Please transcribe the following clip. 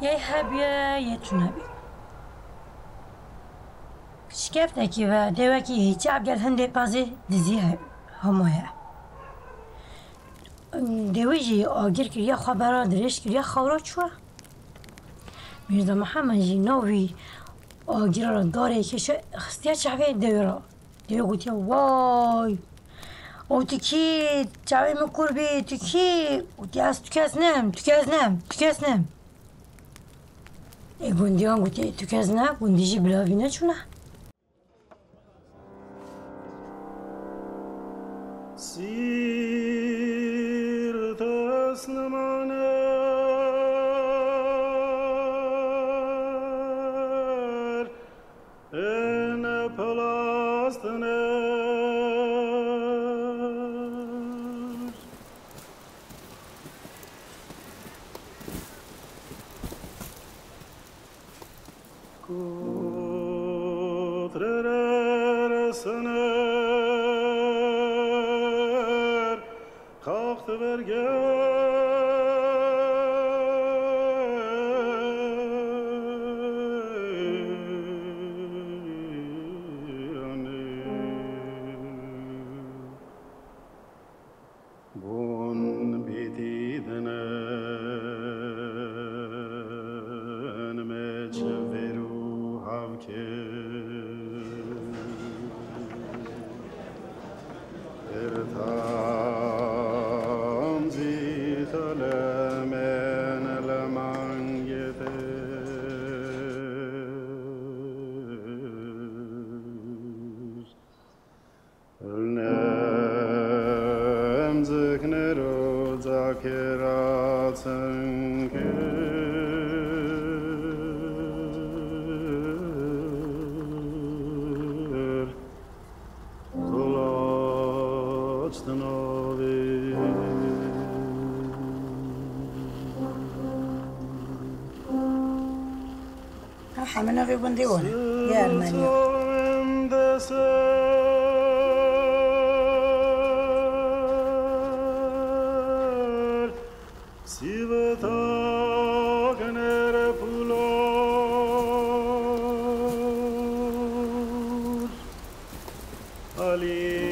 یه هبیه یه تو نبی شکفتکی و دوکی هیچی عبگل هنده پازی دیزی همایه دوی جی آگیر کریا خبرا درش کریا خورا چوه؟ میرزا محمد جی نوی آگیر را داره که خستیا چهوه دوی را. دوی گوتیا وای! او تو کی چاوی مکور بی تو کی او از تو کس نم؟ تو کس نم؟ تو کس نم؟ E gundiyang guti tu kazna gundici bilavine çuna. Sirdas namane en palastane Sener, kalktı ver gel. حامنا في بنديونا يا ألمانيا. Ali